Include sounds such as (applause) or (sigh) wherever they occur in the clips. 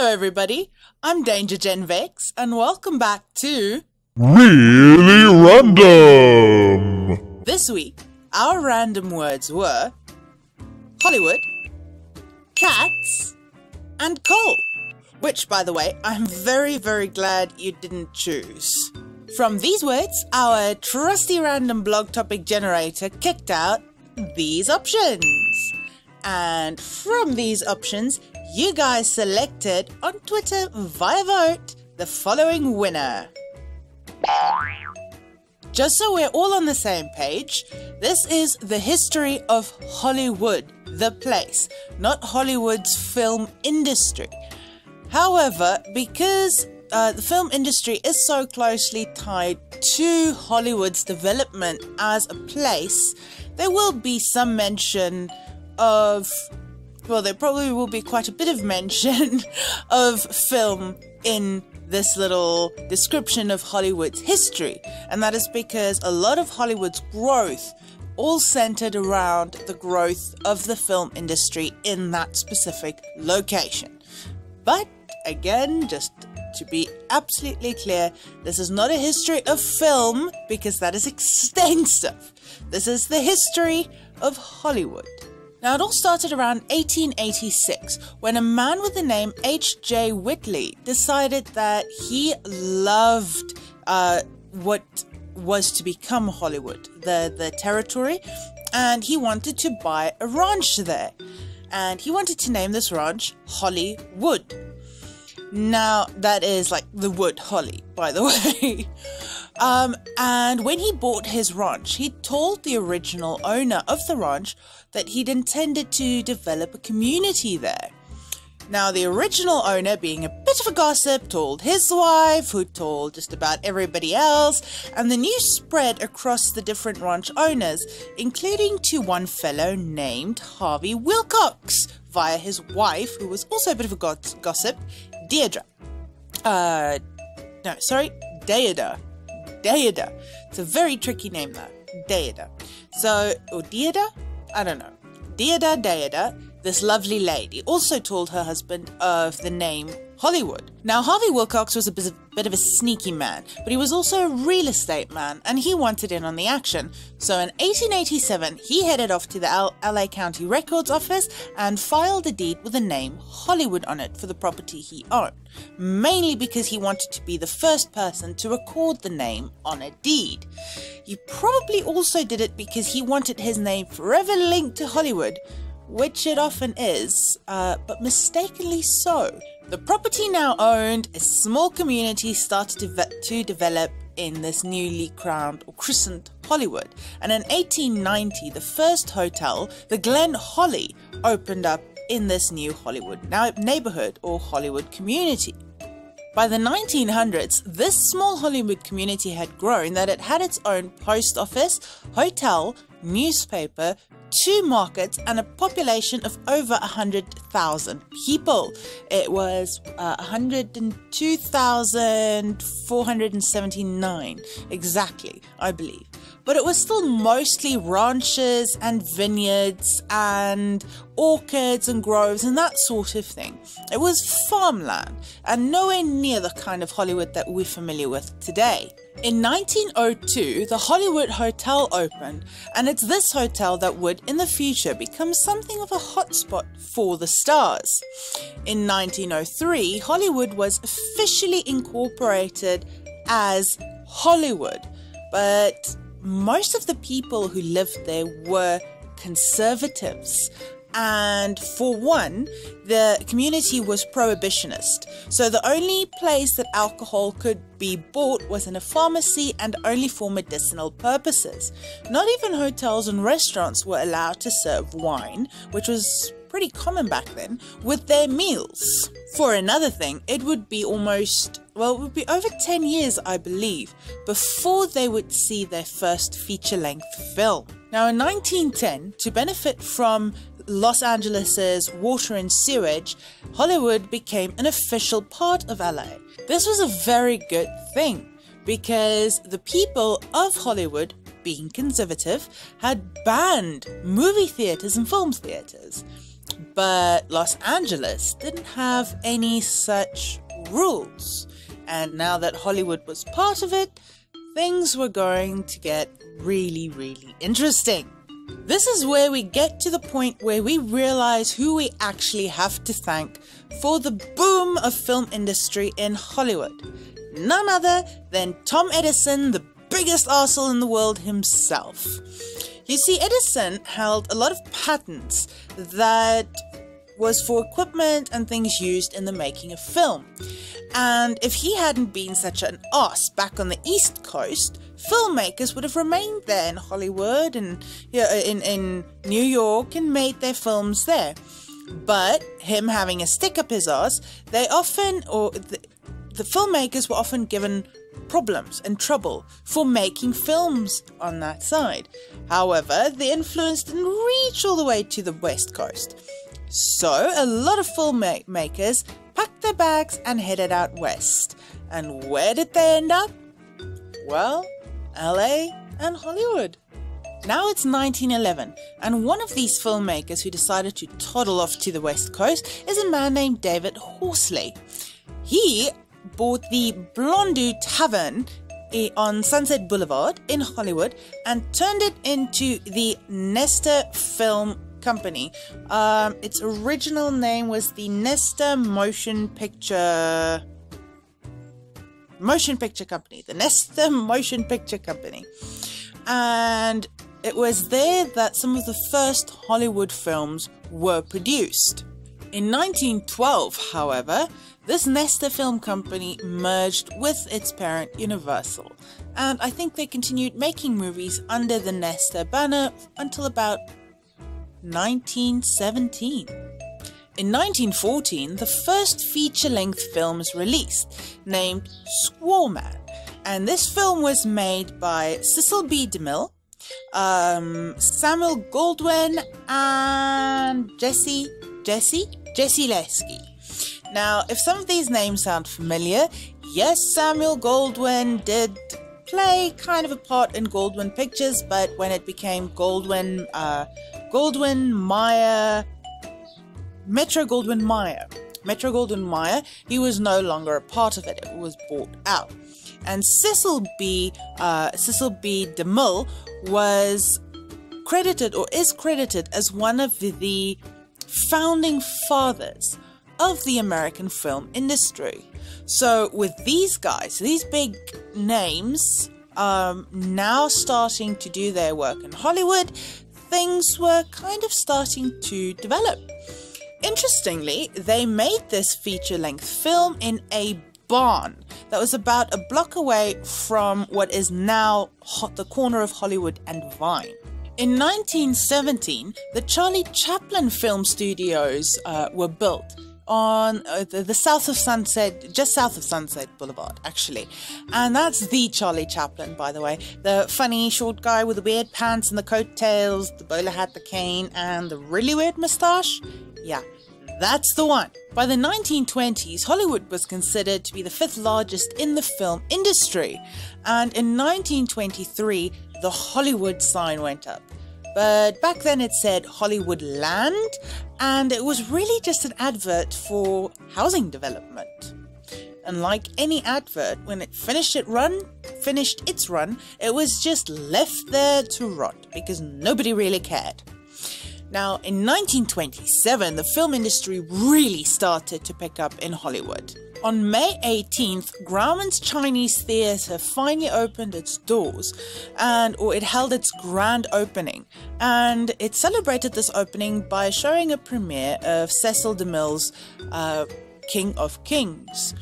Hello, everybody. I'm Danger Gen Vex, and welcome back to Really Random! this week. Our random words were Hollywood, cats, and coal. Which, by the way, I'm very, very glad you didn't choose. From these words, our trusty random blog topic generator kicked out these options. And from these options, you guys selected on Twitter via vote the following winner. Just so we're all on the same page, this is the history of Hollywood, the place, not Hollywood's film industry. However, because uh, the film industry is so closely tied to Hollywood's development as a place, there will be some mention of, well, there probably will be quite a bit of mention (laughs) of film in this little description of Hollywood's history. And that is because a lot of Hollywood's growth all centered around the growth of the film industry in that specific location. But again, just to be absolutely clear, this is not a history of film because that is (laughs) extensive. This is the history of Hollywood. Now, it all started around 1886 when a man with the name H.J. Whitley decided that he loved uh, what was to become Hollywood, the, the territory, and he wanted to buy a ranch there. And he wanted to name this ranch Hollywood. Now, that is like the wood holly, by the (laughs) way. Um, and when he bought his ranch, he told the original owner of the ranch that he'd intended to develop a community there. Now, the original owner, being a bit of a gossip, told his wife, who told just about everybody else, and the news spread across the different ranch owners, including to one fellow named Harvey Wilcox, via his wife, who was also a bit of a gos- gossip, Deirdre. Uh, no, sorry, Daeida. Daeida. It's a very tricky name, though. Daeida. So, or Daeida? I don't know. Daeida Daeida, this lovely lady, also told her husband of the name Hollywood. Now, Harvey Wilcox was a bit of, a sneaky man, but he was also a real estate man, and he wanted in on the action. So in 1887, he headed off to the LA County Records Office and filed a deed with the name Hollywood on it for the property he owned, mainly because he wanted to be the first person to record the name on a deed. He probably also did it because he wanted his name forever linked to Hollywood, which it often is, uh, but mistakenly so. The property now owned, a small community started to, ve- to develop in this newly crowned or christened Hollywood. And in 1890, the first hotel, the Glen Holly, opened up in this new Hollywood now neighborhood or Hollywood community. By the 1900s, this small Hollywood community had grown that it had its own post office, hotel, newspaper, two markets, and a population of over 100,000 people. It was uh, 102,479 exactly, I believe. But it was still mostly ranches and vineyards and orchards and groves and that sort of thing. It was farmland and nowhere near the kind of Hollywood that we're familiar with today. In 1902, the Hollywood Hotel opened, and it's this hotel that would, in the future, become something of a hotspot for the stars. In 1903, Hollywood was officially incorporated as Hollywood, but most of the people who lived there were conservatives. And for one, the community was prohibitionist. So the only place that alcohol could be bought was in a pharmacy and only for medicinal purposes. Not even hotels and restaurants were allowed to serve wine, which was pretty common back then, with their meals. For another thing, it would be almost, well, it would be over 10 years, I believe, before they would see their first feature length film. Now, in 1910, to benefit from Los Angeles's water and sewage, Hollywood became an official part of LA. This was a very good thing because the people of Hollywood, being conservative, had banned movie theaters and film theaters. But Los Angeles didn't have any such rules. And now that Hollywood was part of it, things were going to get really, really interesting. This is where we get to the point where we realize who we actually have to thank for the boom of film industry in Hollywood. None other than Tom Edison, the biggest arsehole in the world himself. You see, Edison held a lot of patents that was for equipment and things used in the making of film. And if he hadn't been such an ass back on the East Coast, filmmakers would have remained there in Hollywood and you know, in, in New York and made their films there. But him having a stick up his ass, they often, or the, the filmmakers were often given problems and trouble for making films on that side. However, the influence didn't reach all the way to the West Coast. So, a lot of filmmakers packed their bags and headed out west. And where did they end up? Well, LA and Hollywood. Now it's 1911, and one of these filmmakers who decided to toddle off to the west coast is a man named David Horsley. He bought the Blondeau Tavern eh, on Sunset Boulevard in Hollywood and turned it into the Nestor Film Company. Um, its original name was the Nestor Motion Picture Motion Picture Company, the Nestor Motion Picture Company. And it was there that some of the first Hollywood films were produced. In 1912, however, this Nestor Film Company merged with its parent Universal, and I think they continued making movies under the Nestor banner until about 1917. In 1914, the first feature length film was released, named Squaw Man, and this film was made by Cecil B. DeMille, um, Samuel Goldwyn, and Jesse, Jesse, Jesse Lasky. Now, if some of these names sound familiar, yes, Samuel Goldwyn did play kind of a part in Goldwyn Pictures, but when it became Goldwyn, uh, Goldwyn Mayer, Metro Goldwyn Mayer, Metro Goldwyn Mayer, he was no longer a part of it. It was bought out, and Cecil B. Uh, Cecil B. DeMille was credited or is credited as one of the founding fathers of the American film industry. So, with these guys, these big names, um, now starting to do their work in Hollywood, things were kind of starting to develop. Interestingly, they made this feature length film in a barn that was about a block away from what is now the corner of Hollywood and Vine. In 1917, the Charlie Chaplin Film Studios uh, were built on uh, the, the, south of Sunset, just south of Sunset Boulevard, actually. And that's the Charlie Chaplin, by the way. The funny short guy with the weird pants and the coattails, the bowler hat, the cane, and the really weird moustache. Yeah, that's the one. By the 1920s, Hollywood was considered to be the fifth largest in the film industry. And in 1923, the Hollywood sign went up. But back then it said Hollywood Land, and it was really just an advert for housing development. And like any advert, when it finished its run, finished its run, it was just left there to rot because nobody really cared. Now, in 1927, the film industry really started to pick up in Hollywood. On May 18th, Grauman's Chinese Theatre finally opened its doors and or it held its grand opening and it celebrated this opening by showing a premiere of Cecil DeMille's uh, King of Kings.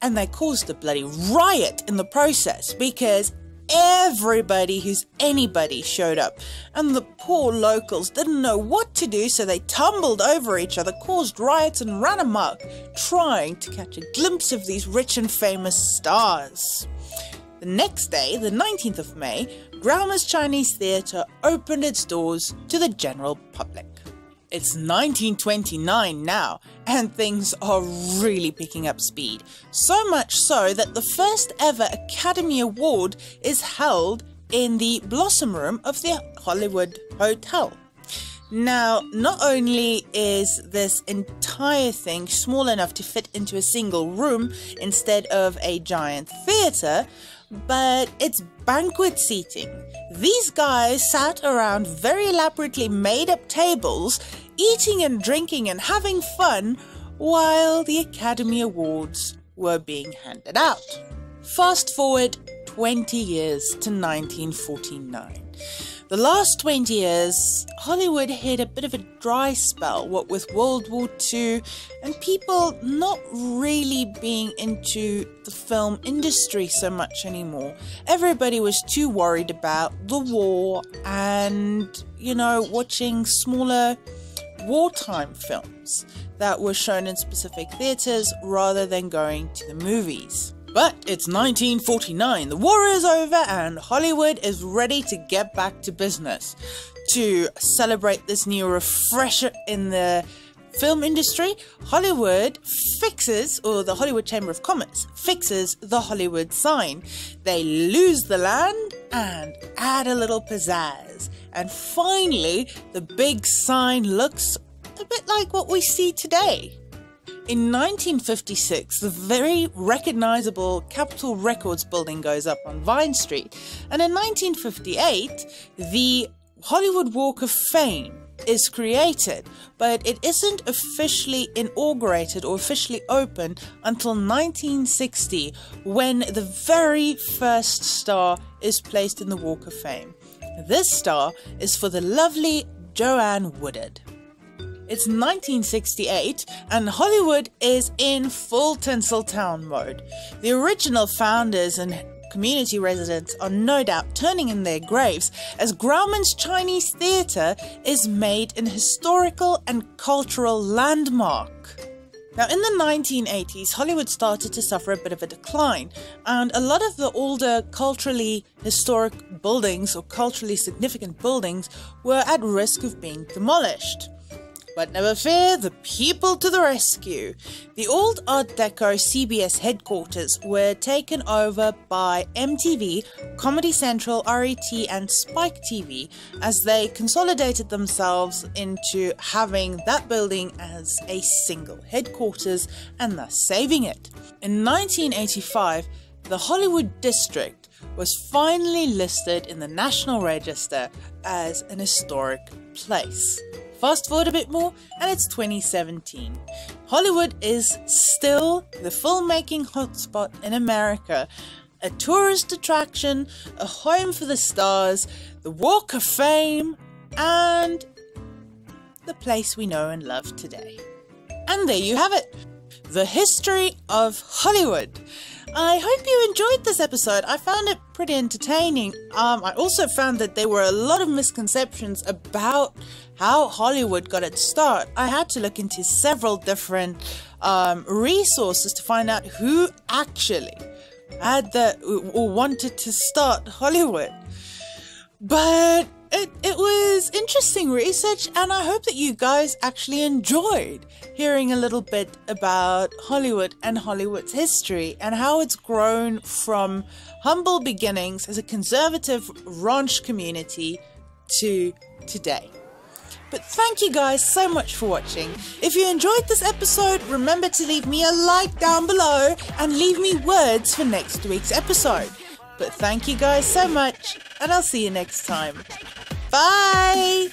And they caused a bloody riot in the process because everybody who's anybody showed up, and the poor locals didn't know what to do, so they tumbled over each other, caused riots, and ran amok, trying to catch a glimpse of these rich and famous stars. The next day, the 19th of May, Grauman's Chinese Theatre opened its doors to the general public. It's 1929 now, and things are really picking up speed. So much so that the first ever Academy Award is held in the Blossom Room of the Hollywood Hotel. Now, not only is this entire thing small enough to fit into a single room instead of a giant theatre, but it's banquet seating. These guys sat around very elaborately made up tables, eating and drinking and having fun while the Academy Awards were being handed out. Fast forward 20 years to 1949. The last 20 years, Hollywood hit a bit of a dry spell, what with World War II and people not really being into the film industry so much anymore. Everybody was too worried about the war and, you know, watching smaller wartime films that were shown in specific theatres rather than going to the movies. But it's 1949, the war is over, and Hollywood is ready to get back to business. To celebrate this new refresher in the film industry, Hollywood fixes, or the Hollywood Chamber of Commerce fixes the Hollywood sign. They lose the land and add a little pizzazz. And finally, the big sign looks a bit like what we see today. In 1956, the very recognizable Capitol Records building goes up on Vine Street, and in 1958, the Hollywood Walk of Fame is created, but it isn't officially inaugurated or officially open until 1960 when the very first star is placed in the Walk of Fame. This star is for the lovely Joanne Woodward. It's 1968 and Hollywood is in full Tinseltown mode. The original founders and community residents are no doubt turning in their graves as Grauman's Chinese Theatre is made an historical and cultural landmark. Now, in the 1980s, Hollywood started to suffer a bit of a decline, and a lot of the older culturally historic buildings or culturally significant buildings were at risk of being demolished. But never fear, the people to the rescue. The old Art Deco CBS headquarters were taken over by MTV, Comedy Central, BET, and Spike TV as they consolidated themselves into having that building as a single headquarters and thus saving it. In 1985, the Hollywood District was finally listed in the National Register as an historic place. Fast forward a bit more, and it's 2017. Hollywood is still the filmmaking hotspot in America, a tourist attraction, a home for the stars, the Walk of Fame, and the place we know and love today. And there you have it the history of Hollywood. I hope you enjoyed this episode. I found it pretty entertaining. Um, I also found that there were a lot of misconceptions about how Hollywood got its start. I had to look into several different um, resources to find out who actually had the or wanted to start Hollywood. But it, it was interesting research, and I hope that you guys actually enjoyed hearing a little bit about Hollywood and Hollywood's history and how it's grown from humble beginnings as a conservative ranch community to today. But thank you guys so much for watching. If you enjoyed this episode, remember to leave me a like down below and leave me words for next week's episode. But thank you guys so much, and I'll see you next time. Bye!